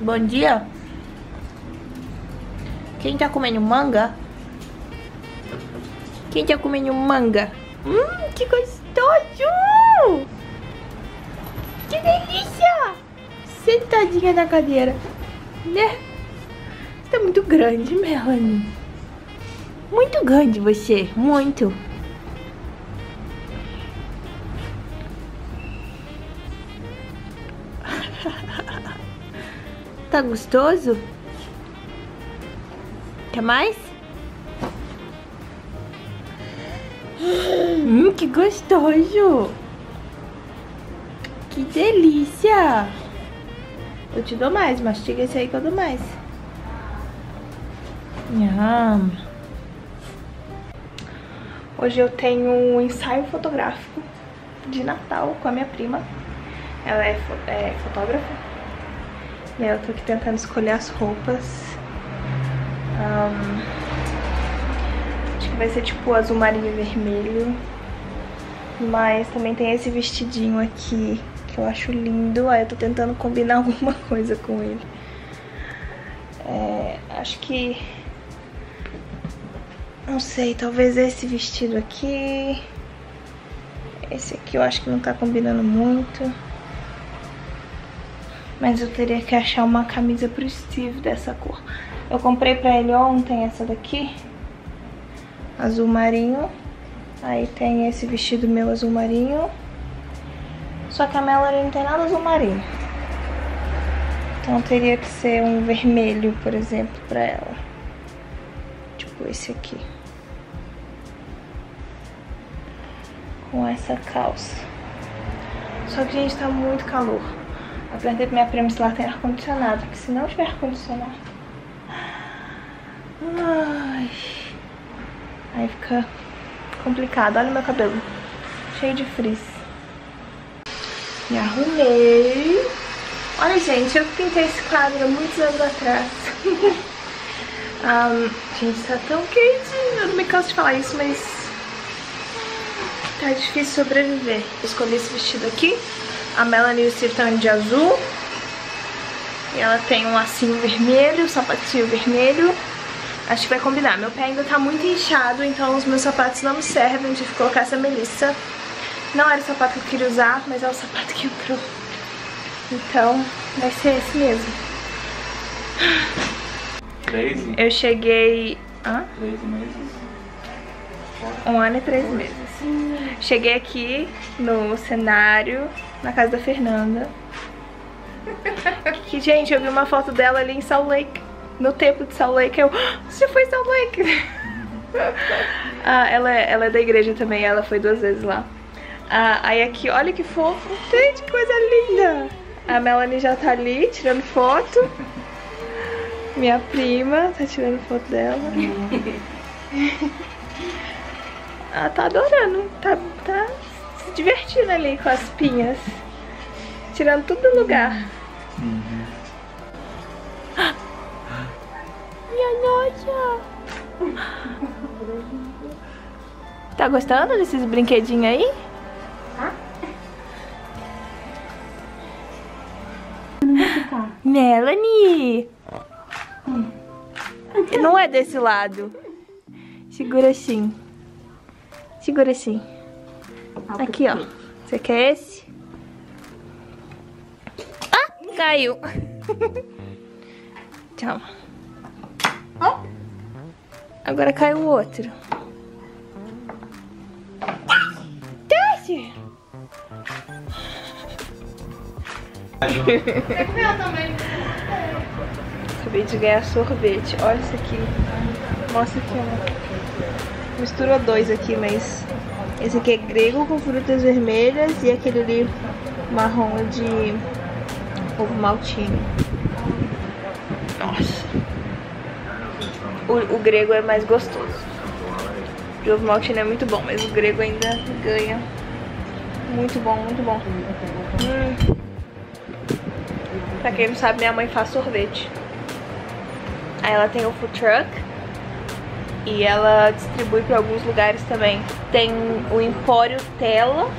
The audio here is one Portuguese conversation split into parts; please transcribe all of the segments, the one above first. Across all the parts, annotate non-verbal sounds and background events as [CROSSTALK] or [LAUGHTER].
Bom dia. Quem tá comendo manga? Quem tá comendo manga? Hum, que gostoso! Que delícia! Sentadinha na cadeira, né? Você tá muito grande, Melanie. Muito grande você, muito. Tá gostoso? Quer mais? Hum, que gostoso! Que delícia! Eu te dou mais, mastiga esse aí que eu dou mais. Hoje eu tenho um ensaio fotográfico de Natal com a minha prima. Ela é, é fotógrafa eu tô aqui tentando escolher as roupas. Um, acho que vai ser tipo azul marinho e vermelho. Mas também tem esse vestidinho aqui que eu acho lindo. Aí eu tô tentando combinar [LAUGHS] alguma coisa com ele. É, acho que... Não sei, talvez esse vestido aqui... Esse aqui eu acho que não tá combinando muito. Mas eu teria que achar uma camisa pro Steve dessa cor. Eu comprei pra ele ontem essa daqui. Azul marinho. Aí tem esse vestido meu azul marinho. Só que a Melanie não tem nada azul marinho. Então teria que ser um vermelho, por exemplo, pra ela. Tipo esse aqui. Com essa calça. Só que, gente, tá muito calor. Eu perguntei pra minha prima se lá tem ar-condicionado, porque se não tiver ar-condicionado... Aí fica complicado. Olha meu cabelo. Cheio de frizz. Me arrumei. Olha, gente, eu pintei esse quadro há muitos anos atrás. [LAUGHS] um, gente, tá tão quentinho. Eu não me canso de falar isso, mas... Tá difícil sobreviver. Escolhi esse vestido aqui. A Melanie e o estão de azul. E ela tem um lacinho vermelho, um sapatinho vermelho. Acho que vai combinar. Meu pé ainda tá muito inchado, então os meus sapatos não me servem. Tive que colocar essa melissa. Não era o sapato que eu queria usar, mas é o sapato que entrou. Então, vai ser esse mesmo. Três? Eu cheguei... Hã? Três meses. Um ano e três meses. Cheguei aqui no cenário, na casa da Fernanda. Que, gente, eu vi uma foto dela ali em Salt Lake, no templo de Salt Lake. Eu, ah, você foi em Salt Lake? [LAUGHS] ah, ela, é, ela é da igreja também, ela foi duas vezes lá. Ah, aí aqui, olha que fofo. Gente, que coisa linda. A Melanie já tá ali, tirando foto. Minha prima tá tirando foto dela. [LAUGHS] Ela tá adorando, tá, tá se divertindo ali com as pinhas. Tirando tudo do lugar. Uhum. Minha nossa! Tá gostando desses brinquedinhos aí? Melanie! Não é desse lado. Segura assim. Segura assim. Aqui, ó. Você quer esse? Ah, caiu. [LAUGHS] Tchau. Agora caiu o outro. Desce! Acabei de ganhar sorvete. Olha isso aqui. Mostra aqui, ó. Misturou dois aqui, mas esse aqui é grego com frutas vermelhas e aquele ali marrom de ovo maltine. Nossa. O, o grego é mais gostoso. O ovo maltine é muito bom, mas o grego ainda ganha. Muito bom, muito bom. Hum. Pra quem não sabe, minha mãe faz sorvete. Aí ela tem o food truck e ela distribui para alguns lugares também. Tem o Empório Tela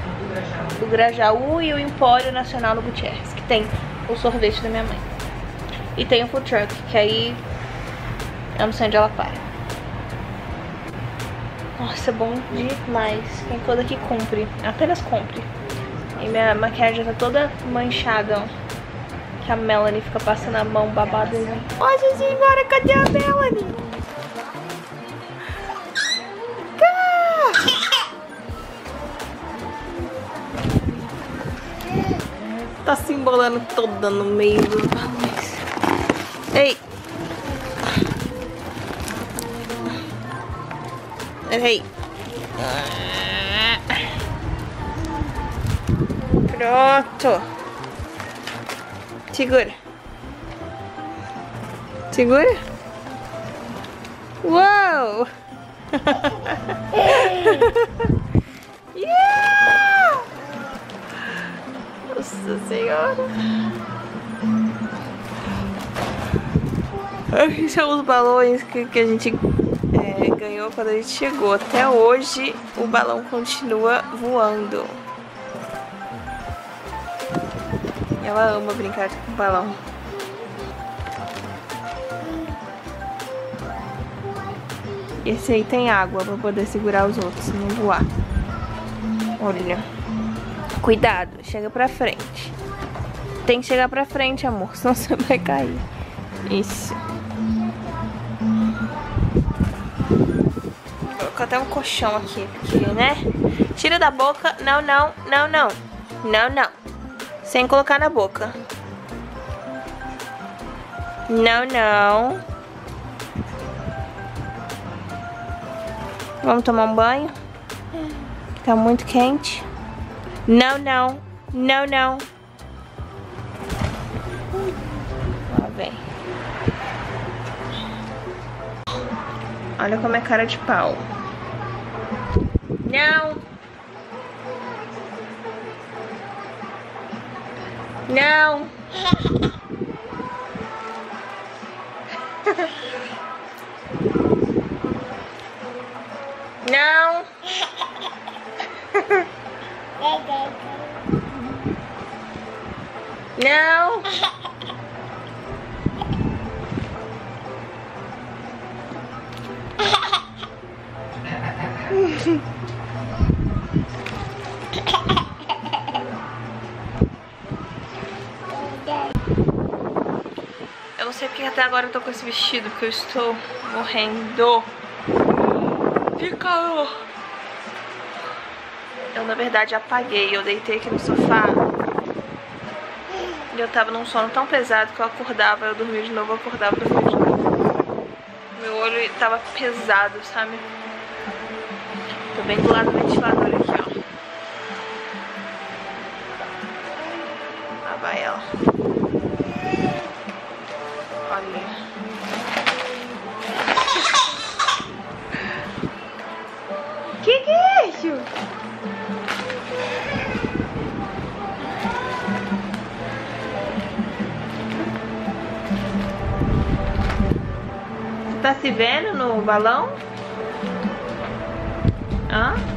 do Grajaú e o Empório Nacional no Gutierrez, que tem o sorvete da minha mãe. E tem o food truck, que aí eu não sei onde ela para. Nossa, bom demais. Quem for daqui, compre. Apenas compre. E minha maquiagem tá toda manchada, ó. Que a Melanie fica passando a mão babada. Ó, oh, gente, embora, cadê a Melanie? Tá se embolando toda no meio do Ei! Ei! Pronto! Segura! Segura! Uou! [LAUGHS] yeah! Nossa senhora! Esses são os balões que, que a gente é, ganhou quando a gente chegou. Até hoje o balão continua voando. Ela ama brincar com o balão. Esse aí tem água pra poder segurar os outros e não voar. Olha. Cuidado, chega pra frente. Tem que chegar pra frente, amor, [LAUGHS] senão você vai cair. Isso. Vou colocar até um colchão aqui, né? Tira da boca. Não, não, não, não. Não, não. Sem colocar na boca. Não, não. Vamos tomar um banho? Tá muito quente. Não, não. Não, não. Lá vem. Olha como é cara de pau. Não. Não. [LAUGHS] Não. [LAUGHS] Não. Eu não sei porque até agora eu tô com esse vestido, porque eu estou morrendo de calor. Eu, na verdade, apaguei. Eu deitei aqui no sofá. E eu tava num sono tão pesado que eu acordava, eu dormia de novo, acordava, dormia de novo. Meu olho tava pesado, sabe? Tô bem do lado do ventilador aqui, ó. Tá se vendo no balão? Hã?